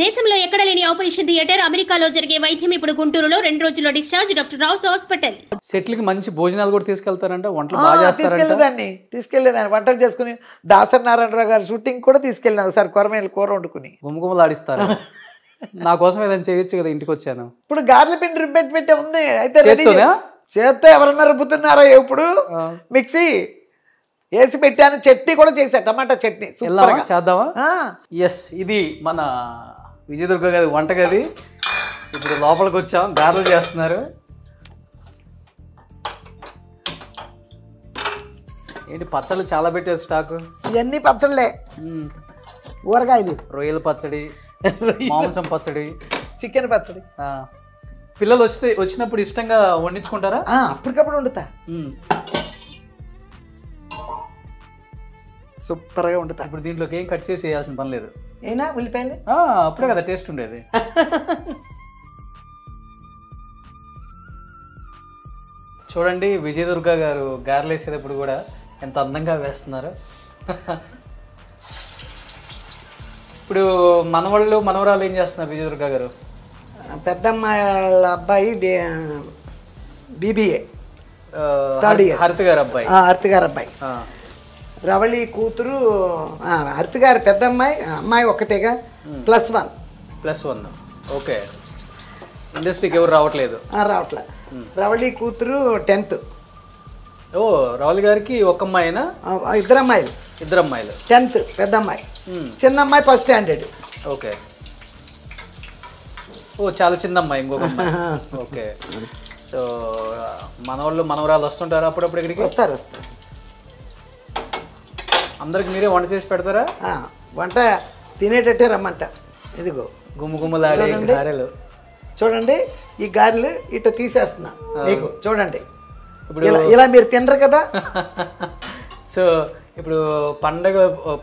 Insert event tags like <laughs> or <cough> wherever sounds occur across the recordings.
దేశంలో ఎక్కడ లేని ఆపరేషన్ థియేటర్ అమెరికాలో జరిగే వైద్యం ఇప్పుడు గుంటూరులో రెండు రోజుల్లో డిశ్చార్జ్ డాక్టర్ రావుస్ హాస్పిటల్. సెట్లకి మంచి భోజనాలు కూడా తీసుకెళ్తారంట వంటలు బాగా చేస్తారంట. తీసుకెళ్ళేదాన్ని తీసుకెళ్ళేదాన్ని. వంటలు చేసుకుని దాసరి నారాయణరావు గారి షూటింగ్ కూడా తీసుకెళ్ళినా ఒకసారి కొరమేలు కూర వండుకుని. గుమగుమలు ఆడిస్తారు నా కోసం ఏదైనా చేయొచ్చు కదా ఇంటికి వచ్చాను. ఇప్పుడు గార్ల పిండి రుబ్బెట్టి పెట్టే ఉంది అయితే? చేత్తో ఎవరన్నా రుబ్బుతున్నారా ఇప్పుడు? మిక్సీ. వేసి పెట్టాను చట్నీ కూడా చేశా టమాటా చట్నీ. చేద్దామా ఆ, ఎస్ ఇది మన విజయదుర్గ గది వంటగది. ఇప్పుడు లోపలికి వచ్చాం. గారెలు చేస్తున్నారు. ఏంటి పచ్చళ్ళు చాలా పెట్టారు స్టాక్? ఇవన్నీ పచ్చళ్ళే. ఊరగాయలు. రొయ్యల పచ్చడి మాంసం పచ్చడి. చికెన్ పచ్చడి. పిల్లలు వస్తే వచ్చినప్పుడు ఇష్టంగా వండించుకుంటారా? అప్పటికప్పుడు వండుతా. సూపర్గా వండుతా. ఇప్పుడు దీంట్లోకి ఏం కట్ చేసి వేయాల్సిన పని లేదు. అయినా ఉల్లిపాయలు? అప్పుడే కదా టేస్ట్ ఉండేది. చూడండి విజయదుర్గ గారు గారెలు వేసేటప్పుడు కూడా ఎంత అందంగా వేస్తున్నారు. ఇప్పుడు మనవాళ్ళు మనవరాలు ఏం చేస్తున్నారు విజయదుర్గ గారు? పెద్దమ్మాయి వాళ్ళ అబ్బాయి బీబీఏ. హరిత గారు అబ్బాయి. అర్తి గారు అబ్బాయి. రవళి కూతురు ఆ, అర్తి గారు పెద్ద అమ్మాయి అమ్మాయి ఒక్కతేగా plus one plus one okay. ఇండస్ట్రీకి ఎవరు రావట్లేదు. రావట్లే. రవళి కూతురు టెన్త్. ఓ రావుల్ గారికి ఒక అమ్మాయినా? ఇద్దరు అమ్మాయిలు ఇద్దరు అమ్మాయిలు టెన్త్ పెద్ద అమ్మాయి మ్మ్. చిన్న అమ్మాయి ఫస్ట్ స్టాండర్డ్. ఓకే. ఓ చాలా చిన్న అమ్మాయి ఇంకొక అమ్మాయి. <laughs> ఓకే. సో మనవాళ్ళు మనవరాలు వస్తుంటారు అప్పుడప్పుడు ఇక్కడికి? వస్తారు వస్తారు. అందరికి మీరే వంట చేసి పెడతారా? వంట తినేటట్టే రమ్మంట. ఇదిగో. గుమ్మ గుమ్మలాడే చూడండి. గారెలు. చూడండి ఈ గారెలు ఇట తీసేస్తున్నా. మీకు చూడండి. ఇప్పుడు ఇలా మీరు తినరు కదా? <laughs> సో ఇప్పుడు పండగ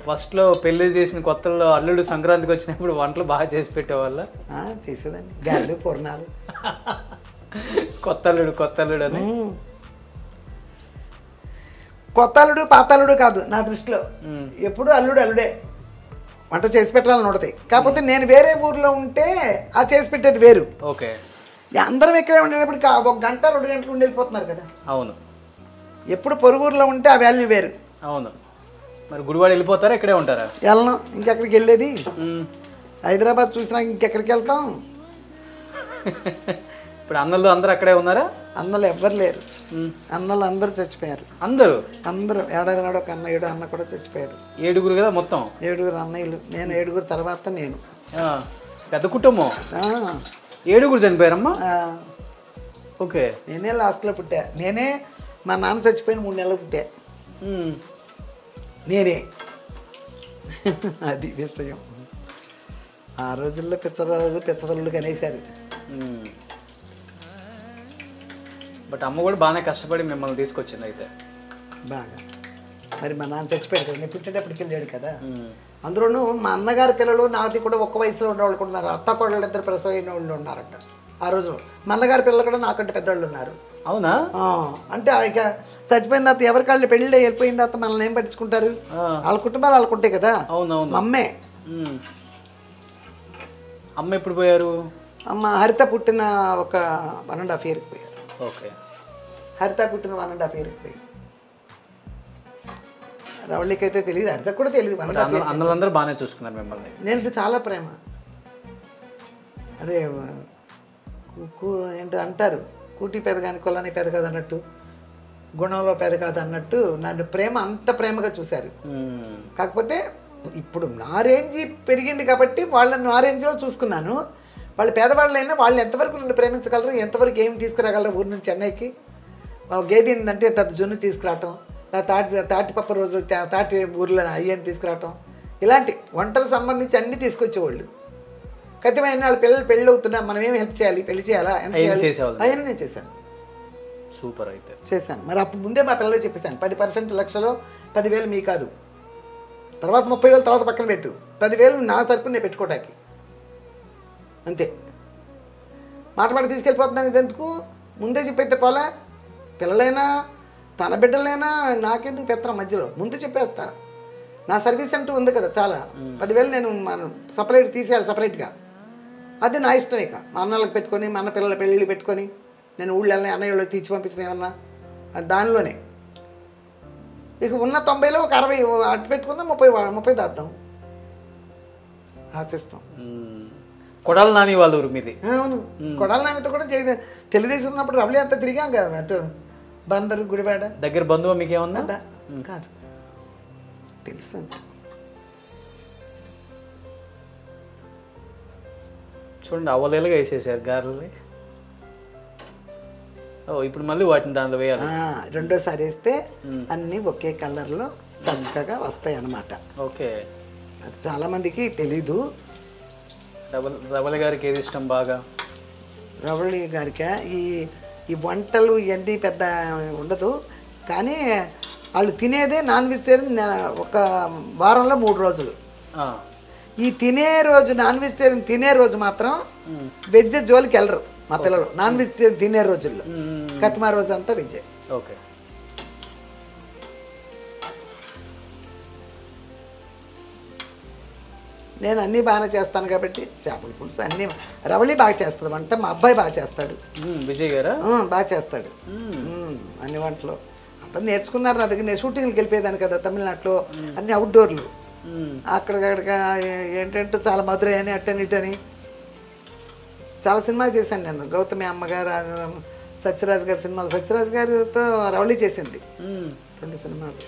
ఫస్ట్లో పెళ్ళి చేసిన కొత్తల్లో అల్లుడు సంక్రాంతికి వచ్చినప్పుడు వంటలు బాగా చేసి పెట్టేవాళ్ళ? ఆ, చేసేదండి గారెలు పూర్ణాలు. <laughs> కొత్త అల్లుడు కొత్త అల్లుడు అని. కొత్త అల్లుడు పాత అల్లుడు కాదు నా దృష్టిలో. ఎప్పుడు అల్లుడు అల్లుడే. వంట చేసి పెట్టాలని ఉండతాయి కాకపోతే నేను వేరే ఊర్లో ఉంటే ఆ చేసి పెట్టేది వేరు. ఓకే. అందరం ఇక్కడే ఉండేటప్పుడు ఒక గంట రెండు గంటలు ఉండి వెళ్ళిపోతున్నారు కదా. అవును. ఎప్పుడు పొరుగురులో ఉంటే ఆ వాల్యూ వేరు. అవును. మరి గుడివాడ వెళ్ళిపోతారా ఇక్కడే ఉంటారా? వెళ్ళను. ఇంకెక్కడికి వెళ్ళేది. హైదరాబాద్ చూసినా ఇంకెక్కడికి వెళ్తాం? <laughs> ఇప్పుడు అన్నలు అందరూ అక్కడే ఉన్నారా? అన్నలు ఎవ్వరు లేరు. అన్నలు అందరూ చచ్చిపోయారు. అందరూ? అందరూ. ఏడాది నాడు ఒక అన్న ఏడు అన్న కూడా చచ్చిపోయాడు ఏడుగురు కదా మొత్తం? ఏడుగురు అన్నయ్యలు. నేను ఏడుగురు తర్వాత నేను. పెద్ద కుటుంబం? ఏడుగురు చనిపోయారమ్మా? ఓకే. నేనే లాస్ట్లో పుట్టా. నేనే మా నాన్న చచ్చిపోయిన మూడు నెలలు పుట్టా. నేనే. అది విషయం. ఆ రోజుల్లో పిచ్చరాజు పిచ్చదల్లుడు కనేశారు. బట్ అమ్మ కూడా బాగానే కష్టపడి మిమ్మల్ని తీసుకొచ్చింది అయితే. బాగా. మరి మా నాన్న చచ్చిపోయాడు కదా నేను పుట్టేటప్పటికి వెళ్ళాడు కదా. అందులోనూ మా అన్నగారి పిల్లలు నాది కూడా ఒక్క వయసులో ఉండేవాళ్ళు ఉన్నారు. అత్త కోడళ్ళు ఇద్దరు ప్రసవైన వాళ్ళు ఉన్నారట. ఆ రోజులో మా అన్నగారి పిల్లలు కూడా నాకంటే పెద్దవాళ్ళు ఉన్నారు. అవునా? అంటే ఇక చచ్చిపోయిన తర్వాత ఎవరికి వాళ్ళు పెళ్ళి వెళ్ళిపోయిన తర్వాత మనల్ని ఏం పట్టించుకుంటారు? వాళ్ళ కుటుంబాలు వాళ్ళకు ఉంటాయి కదా. అవునవును. అమ్మే. మ్మ్. అమ్మ ఎప్పుడు పోయారు? అమ్మ హరిత పుట్టిన ఒక వన్ అండ్ హాఫ్ ఇయర్కి పోయారు. ఓకే. హరిత పుట్టిన వన్ అండ్ హాఫ్ పోయి రవళికి అయితే తెలియదు హరిత కూడా తెలియదు అన్నలందరూ బాగానే చూసుకున్నారు మిమ్మల్ని. నేను చాలా ప్రేమ. అదే ఏంటో అంటారు? కూటి పెద్ద కానీ కొలని పెద్ద కాదు అన్నట్టు గుణంలో పెద్ద కాదు అన్నట్టు నన్ను ప్రేమ అంత ప్రేమగా చూశారు. కాకపోతే ఇప్పుడు నా రేంజ్ పెరిగింది కాబట్టి వాళ్ళని నా రేంజ్లో చూసుకున్నాను. వాళ్ళు పేదవాళ్ళైనా వాళ్ళు ఎంతవరకు నన్ను ప్రేమించగలరు ఎంతవరకు ఏం తీసుకురాగలరు ఊరి నుంచి చెన్నైకి? ఆ గేదె ఏంటంటే తది జున్ను తీసుకురావటం తాటి తాటిపప్ప రోజు తాటి ఊర్లో అయ్యని తీసుకురావటం. ఇలాంటి వంటలకు సంబంధించి అన్నీ తీసుకొచ్చేవాళ్ళు. కతిమైన వాళ్ళ పిల్లలు పెళ్ళి అవుతున్నా మనం ఏం హెల్ప్ చేయాలి? పెళ్ళి చేయాలా? ఎంత చేయాలి. అవన్నీ నేను చేశాను. సూపర్ అయితే. చేశాను. మరి అప్పుడు ముందే మా పిల్లలు చెప్పేశాను పది పర్సెంట్ లక్షలో పదివేలు మీ కాదు. తర్వాత ముప్పై వేలు తర్వాత పక్కన పెట్టు. పదివేలు నా తరపున నేను పెట్టుకోవడానికి అంతే. మాట మాట తీసుకెళ్ళిపోతున్నాను ఇదెందుకు? ముందే చెప్పైతే పోలా పిల్లలైనా తన బిడ్డలైనా నాకెందుకు పెత్తనం మధ్యలో? ముందు చెప్పేస్తా. నా సర్వీస్ సెంటర్ ఉంది కదా చాలా. పదివేలు నేను మనం సపరేట్ తీసేయాలి సపరేట్గా. అది నా ఇష్టం ఇక. మా అన్నలకు పెట్టుకొని మా అన్న పిల్లల పెళ్ళిళ్ళు పెట్టుకొని నేను ఊళ్ళో అన్నయ్య వాళ్ళు తీర్చి పంపించిన ఏమన్నా? అది దానిలోనే. ఇక ఉన్న తొంభైలో ఒక అరవై అటు పెట్టుకుందాం ముప్పై ముప్పై దాద్దాం. ఆశిస్తాం. కొడాలి నాని వాళ్ళ ఊరు మీది. అవును. కొడాల నాయనతో కూడా చేయ తెలుగుదేశం ఉన్నప్పుడు రవళి అంతా తిరిగాం కదా అటు. బందరు గుడివాడ. దగ్గర బంధువు మీకు ఏమన్నా? కాదు. తెలుసు. చూడండి అవలేలుగా వేసేసారు గారెల్ని. ఓ ఇప్పుడు మళ్ళీ వాటిని దాంట్లో వేయాలి. రెండోసారి వేస్తే అన్నీ ఒకే కలర్లో చక్కగా వస్తాయి అన్నమాట ఓకే. అది చాలామందికి తెలీదు. రవల్ రవల గారికి ఏది ఇష్టం బాగా? రవళి గారికి? ఈ ఈ వంటలు ఇవన్నీ పెద్ద ఉండదు. కానీ వాళ్ళు తినేదే నాన్ వెజిటేరియన్ ఒక వారంలో మూడు రోజులు. ఈ తినే రోజు నాన్ వెజిటేరియన్ తినే రోజు మాత్రం. వెజ్ జోలికి వెళ్ళరు మా పిల్లలు. నాన్ వెజిటేరియన్ తినే రోజుల్లో. కతిమా రోజు అంతా వెజ్ ఓకే. నేను అన్నీ బాగానే చేస్తాను కాబట్టి చేపల పులుసు అన్నీ రవళి బాగా చేస్తుంది వంట మా అబ్బాయి బాగా చేస్తాడు. విజయ్ గారా బాగా చేస్తాడు. అన్ని వంటలు అంతా నేర్చుకున్నారు నా దగ్గర నేను షూటింగ్కి వెళ్ళిపోయేదాన్ని కదా తమిళనాడులో అన్ని అవుట్డోర్లు. అక్కడికక్కడ ఏంటంటే చాలా మధురై అని అట్టని ఇటని చాలా సినిమాలు చేశాను నేను గౌతమి అమ్మగారు సత్యరాజ్ గారి సినిమాలు సత్యరాజ్ గారితో రవళి చేసింది. రెండు సినిమాలు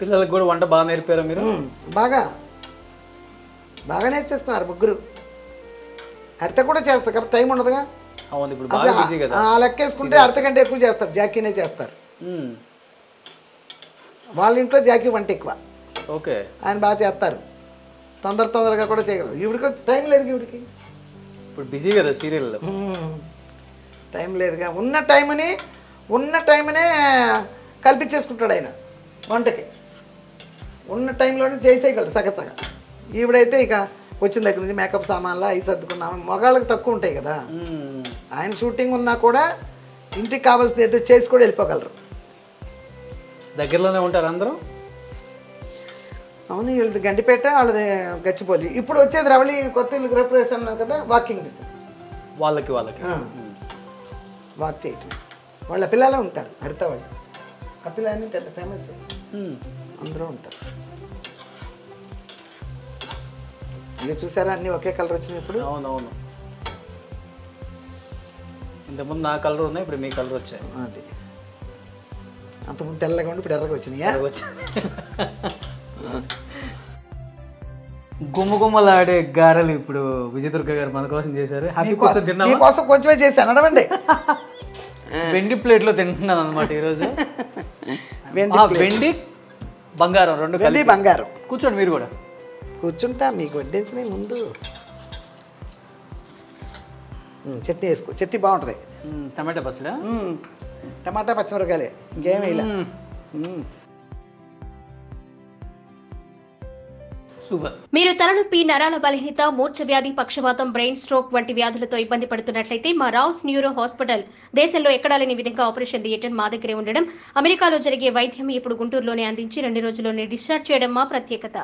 పిల్లలకు కూడా వంట బాగా నేర్పారా మీరు. బాగా బాగా నేర్చేస్తున్నారు ముగ్గురు. హరిత కూడా చేస్తారు కాబట్టి టైం ఉండదుగా. అవును ఇప్పుడు అది బాగా బిజీ కదా. ఆ లెక్కేసుకుంటే అర్ధ గంట ఎక్కువ చేస్తారు జాకీనే చేస్తారు. వాళ్ళ ఇంట్లో జాకీ వంట ఎక్కువ. ఓకే. ఆయన బాగా చేస్తారు. తొందర తొందరగా కూడా చేయగలరు. ఈవిడికి టైం లేదు ఈవిడికి ఇప్పుడు బిజీ కదా సీరియల్లో. టైం లేదుగా. ఉన్న టైంని ఉన్న టైంనే కల్పించేసుకుంటాడు ఆయన వంటకి. ఉన్న టైంలోనే చేసేయగలరు సగ సగ. ఈవిడైతే ఇక వచ్చిన దగ్గర నుంచి మేకప్ సామాన్లు అవి సర్దుకున్నాము మగాళ్ళకి తక్కువ ఉంటాయి కదా. ఆయన షూటింగ్ ఉన్నా కూడా ఇంటికి కావాల్సింది ఏదో చేసి కూడా వెళ్ళిపోగలరు. దగ్గరలోనే ఉంటారు అందరూ? అవును వీళ్ళది గండిపేట వాళ్ళది గచ్చిపోలి ఇప్పుడు వచ్చేది రవళి కొత్త గృహప్రవేశం అన్నారు కదా వాకింగ్ డిస్టెన్స్ వాళ్ళకి వాళ్ళకి. వాక్ చేయటం. వాళ్ళ పిల్లలే ఉంటారు హరిత వాళ్ళు. ఆ పిల్లలన్నీ పెద్ద ఫేమస్. అందరూ ఉంటారు. ఇది చూసారా అన్నీ ఒకే కలర్ వచ్చినాయి ఇప్పుడు? అవునవును. ఇంతకుముందు నా కలర్ ఉన్నాయి ఇప్పుడు మీ కలర్ వచ్చాయి. అది. అంతకుముందు తెల్లగా ఉండి ఇప్పుడు ఎర్రగా వచ్చినాయా? గుమ్మ గుమ్మలాడే గారెలు ఇప్పుడు విజయదుర్గ గారు మన కోసం చేశారు. హ్యాపీ కోసం తిన్నావా? మీకోసం కొంచెమే చేశాను అడవండి <laughs> వెండి ప్లేట్లో తింటున్నాను అనమాట ఈరోజు. వెండి బంగారం రెండు వెండి బంగారం. కూర్చోండి మీరు కూడా. కూర్చుంటా మీకు వడ్డించిన ముందు. చట్నీ వేసుకో చట్నీ బాగుంటుంది. టమాటా పచ్చడా? టమాటా పచ్చిమిరకాయలే ఇంకేం వేయలే మ్మ్, ఉమ్. సూపర్. మీరు తలనొప్పి నరాల బలహీనత మూర్ఛ వ్యాధి పక్షవాతం బ్రెయిన్ స్ట్రోక్ వంటి వ్యాధులతో ఇబ్బంది పడుతున్నట్లయితే మా రావుస్ న్యూరో హాస్పిటల్ దేశంలో ఎక్కడా లేని విధంగా ఆపరేషన్ థియేటర్ మా దగ్గరే ఉండడం అమెరికాలో జరిగే వైద్యం ఇప్పుడు గుంటూరులోనే అందించి రెండు రోజుల్లోనే డిశ్చార్జ్ చేయడం మా ప్రత్యేకత.